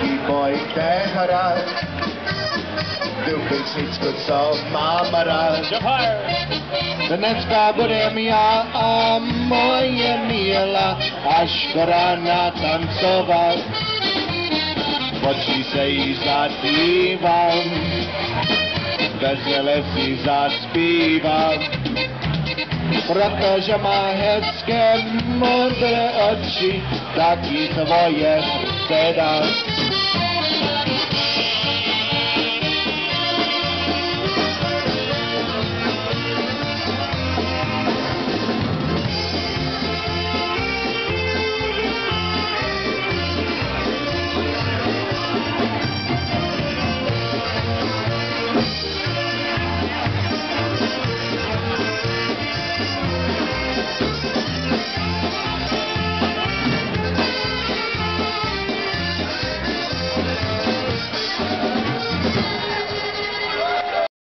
ti pojďte hrát. Tu písničku, co mám rád. Dneska budem já a moje míla až do rána tancovat. Oči se jí zadívám, vesele si zaspívám. Má hezké modré oči, taky tvoje teda.